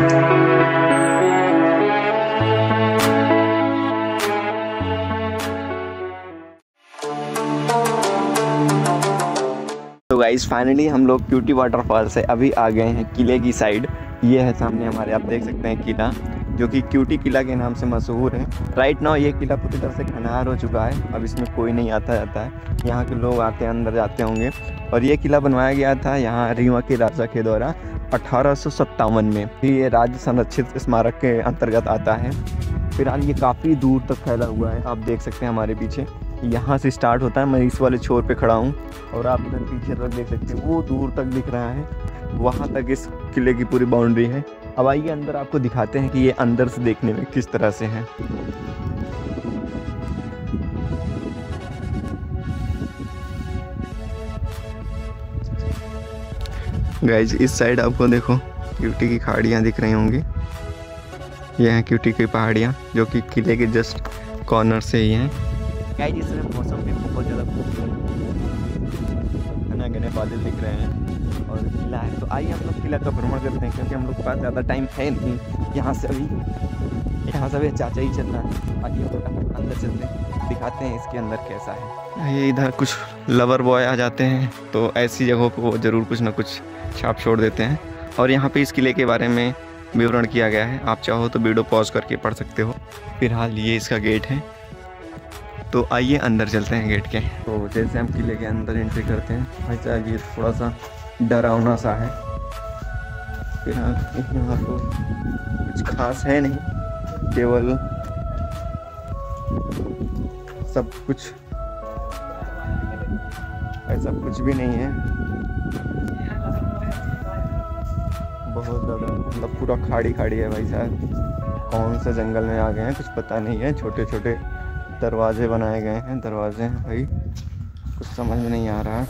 तो guys finally हम लोग क्यूटी वाटरफॉल से अभी आ गए हैं किले की साइड ये है सामने हमारे, आप देख सकते हैं किला। जो कि क्यूटी किला के नाम से मशहूर है। राइट नाउ ये किला पूरी तरह से खनहार हो चुका है। अब इसमें कोई नहीं आता जाता है। यहाँ के लोग आते अंदर जाते होंगे। और ये किला बनवाया गया था यहाँ रीवा के राजा के द्वारा अठारह सौ सत्तावन में। ये राज्य संरक्षित स्मारक के अंतर्गत आता है। फ़िलहाल ये काफ़ी दूर तक फैला हुआ है। आप देख सकते हैं हमारे पीछे। यहाँ से स्टार्ट होता है। मैं इस वाले छोर पे खड़ा हूँ। और आप इधर पीछे तक देख सकते हैं। वो दूर तक दिख रहा है। वहाँ तक इस किले की पूरी बाउंड्री है। अब आइए अंदर आपको दिखाते हैं कि ये अंदर से देखने में किस तरह से है। गाइज़ इस साइड आपको देखो क्यूटी की खाड़ियाँ दिख रही होंगी। ये हैं क्यूटी की पहाड़ियाँ जो कि किले के जस्ट कॉर्नर से ही हैं। गाइज़ इसमें मौसम भी बहुत ज़्यादा खूबसूरत घने घने बादल दिख रहे हैं। और किला है। तो आइए हम लोग किला का भ्रमण करते हैं क्योंकि हम लोग के पास ज़्यादा टाइम है नहीं। यहाँ से अभी यहाँ से अभी चाचा ही चल रहा है। आइए हम लोग अंदर चलते हैं। दिखाते हैं इसके अंदर कैसा है। ये इधर कुछ लवर बॉय आ जाते हैं। तो ऐसी जगहों पर वो ज़रूर कुछ ना कुछ छाप छोड़ देते हैं। और यहाँ पे इस किले के बारे में विवरण किया गया है। आप चाहो तो वीडियो पॉज करके पढ़ सकते हो। फ़िलहाल ये इसका गेट है। तो आइए अंदर चलते हैं गेट के। तो जैसे हम किले के अंदर एंट्री करते हैं भाई साहब ये थोड़ा सा डरावना सा है। फ़िलहाल यहाँ तो कुछ खास है नहीं। केवल सब कुछ। ऐसा कुछ भी नहीं है। बहुत ज़्यादा मतलब पूरा खाड़ी खाड़ी है भाई साहब। कौन सा जंगल में आ गए हैं, कुछ पता नहीं है। छोटे छोटे दरवाजे बनाए गए हैं। दरवाजे हैं भाई। कुछ समझ में नहीं आ रहा।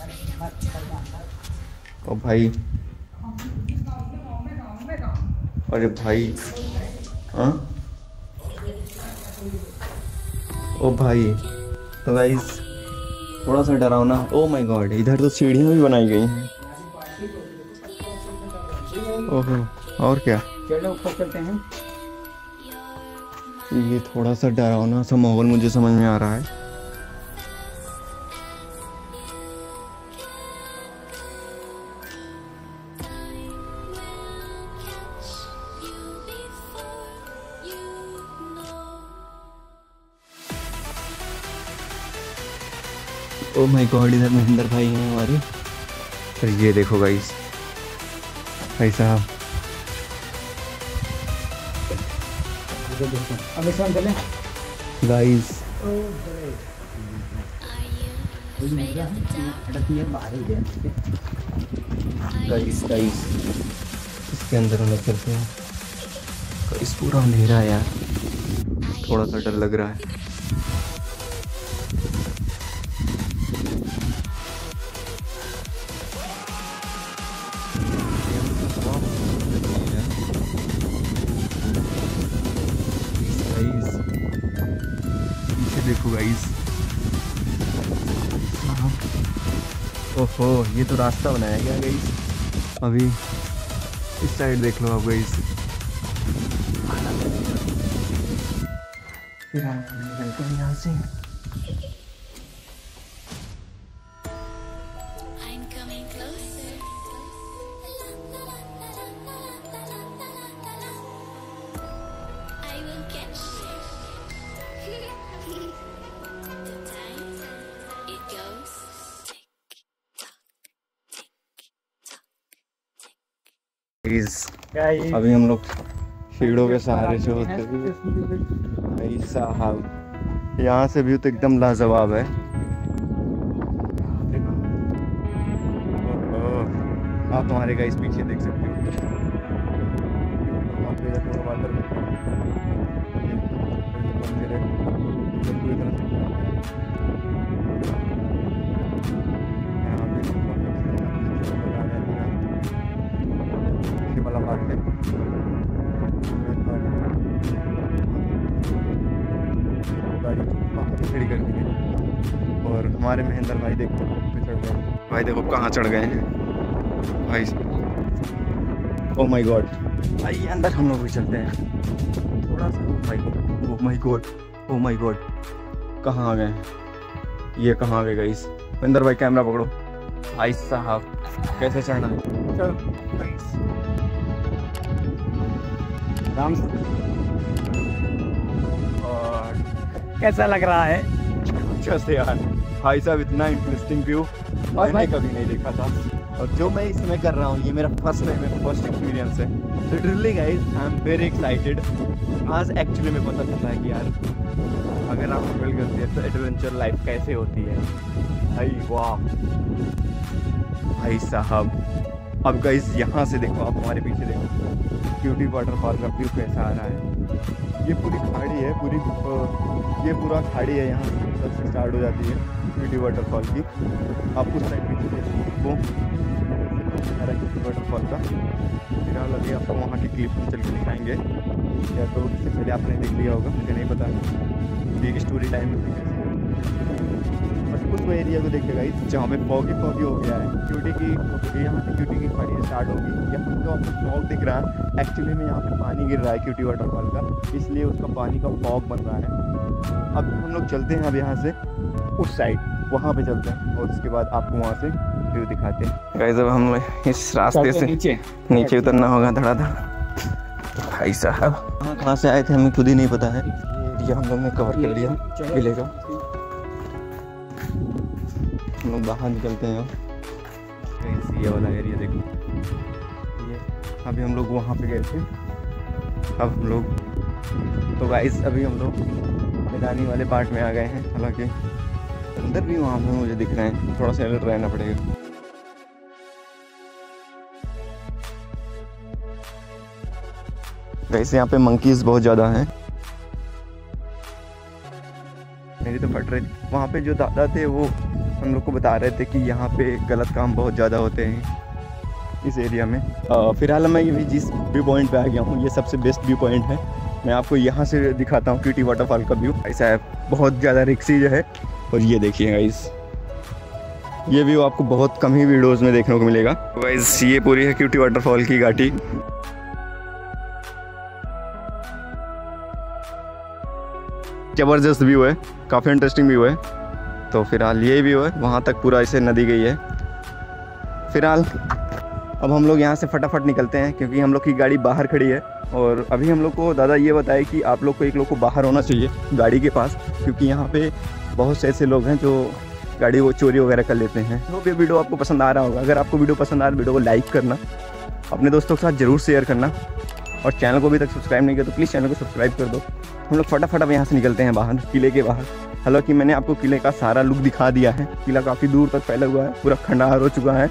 ओ भाई। अरे भाई। हाँ? ओ भाई तो गाइस थोड़ा सा डरावना ओ माय गॉड इधर तो सीढ़ियाँ भी बनाई गई हैं। ओहो और क्या? चलो ऊपर चलते हैं। ये थोड़ा सा डरावना सा माहौल मुझे समझ में आ रहा है। ओ माय गॉड इधर महेंद्र भाई हैं हमारे। और ये देखो गाइस भाई साहब। अब इस चलें। गाइस गाइस गाइस इसके अंदर हम लोग चलते हैं। गाइस पूरा अंधेरा यार। थोड़ा सा डर लग रहा है। ओहो, ये तो रास्ता बनाया गया गाइस अभी इस साइड देख लो आप हम निकलते हैं यहाँ से। गाइस अभी हम लोग शीड़ों के सहारे से होते हुए भाई साहब यहाँ से व्यू तो एकदम लाजवाब है आप हमारे गाइस पीछे देख सकते हो है। पूरी तरह से- गाड़ी खड़ी कर दी और हमारे महेंद्र भाई देखो चढ़ गए। भाई देखो कहाँ चढ़ गए हैं। भाई ओ माय गॉड आइए अंदर हम लोग भी चलते हैं। थोड़ा सा भाई oh my god oh my god कहाँ आ गए ये कहाँ आ गए गाइस महेंद्र भाई कैमरा पकड़ो। भाई साहब कैसे चढ़ना है? चलो राम कैसा लग रहा है? जैसे यार। भाई साहब इतना इंटरेस्टिंग व्यू मैंने कभी नहीं देखा था। और जो मैं इसमें कर रहा हूँ ये मेरा फ़र्स्ट टाइम है फ़र्स्ट एक्सपीरियंस है। Literally guys I am very excited आज एक्चुअली में पता चला है कि यार अगर आप ट्रेवल करते हैं तो एडवेंचर लाइफ कैसे होती है? भाई वाह। भाई साहब। अब गाइस यहाँ से देखो आप हमारे पीछे देखो। क्यूटी वाटरफॉल का व्यू कैसा आ रहा है। ये पूरी खाड़ी है, पूरी ये पूरा खाड़ी है यहाँ सबसे स्टार्ट हो जाती है क्यूटी वाटरफॉल की। आप उस साइड भी देखिए वो क्यूटी वाटरफॉल का। फ़िलहाल अभी आपको वहाँ की क्लिप चल के दिखाएँगे। या तो इससे पहले आपने देख लिया होगा, मुझे नहीं पता। ये स्टोरी टाइम में उस एरिया को देखिएगा इस जहाँ पे फॉगी फॉगी हो गया है। क्यूटी की यहाँ से क्यूटी की खाड़ी स्टार्ट होगी। यहाँ तो आपको फॉग दिख रहा है। एक्चुअली में यहाँ पे पानी गिर रहा है क्यूटी वाटरफॉल का। इसलिए उसका पानी का फॉग बन रहा है। अब हम लोग चलते हैं अब यहाँ से उस साइड वहाँ पे चलते हैं और उसके बाद आपको वहाँ से व्यू दिखाते हैं। गाइस अब हम इस रास्ते से नीचे। नीचे उतरना होगा धड़ाधड़। भाई साहब। कहाँ कहाँ से आए थे हमें खुद ही नहीं पता है। ये हम लोग ने कवर कर लिया। किले का लोग बाहर निकलते हैं। ये वाला एरिया देखो। ये, अभी हम लोग वहाँ पे गए थे। अब हम लोग तो गाइस अभी हम लोग मैदानी वाले पार्ट में आ गए हैं। हालाँकि अंदर भी वहाँ पे मुझे दिख रहे हैं। थोड़ा सा अलर्ट रहना पड़ेगा। वैसे यहाँ पे मंकीज बहुत ज़्यादा हैं। तो फट रही थी। वहाँ पे जो दादा थे वो हम लोग को बता रहे थे कि यहाँ पे गलत काम बहुत ज़्यादा होते हैं इस एरिया में। फ़िलहाल मैं ये भी जिस व्यू पॉइंट पे आ गया हूँ ये सबसे बेस्ट व्यू पॉइंट है। मैं आपको यहाँ से दिखाता हूँ क्यूटी वाटरफॉल का व्यू ऐसा है बहुत ज़्यादा रिक्सी जो है। और ये देखिए गाइस ये व्यू आपको बहुत कम ही वीडियोज़ में देखने को मिलेगा। गाइस ये पूरी है क्यूटी वाटरफॉल की घाटी। ज़बरदस्त व्यू है, काफ़ी इंटरेस्टिंग व्यू है। तो फ़िलहाल ये व्यू है, वहाँ तक पूरा ऐसे नदी गई है। फ़िलहाल अब हम लोग यहाँ से फटाफट निकलते हैं, क्योंकि हम लोग की गाड़ी बाहर खड़ी है। और अभी हम लोग को दादा ये बताए कि आप लोग को एक लोग को बाहर होना चाहिए, गाड़ी के पास, क्योंकि यहाँ पे बहुत से ऐसे लोग हैं जो गाड़ी वो चोरी वगैरह कर लेते हैं। तो ये वीडियो आपको पसंद आ रहा होगा, अगर आपको वीडियो पसंद आ रहा है, वीडियो को लाइक करना। अपने दोस्तों के साथ ज़रूर शेयर करना। और चैनल को अभी तक सब्सक्राइब नहीं किया तो प्लीज़ चैनल को सब्सक्राइब कर दो। हम लोग फटाफट अब यहाँ से निकलते हैं बाहर, किले के बाहर। हालाँकि मैंने आपको किले का सारा लुक दिखा दिया है। किला काफ़ी दूर तक फैला हुआ है, पूरा खंडार हो चुका है।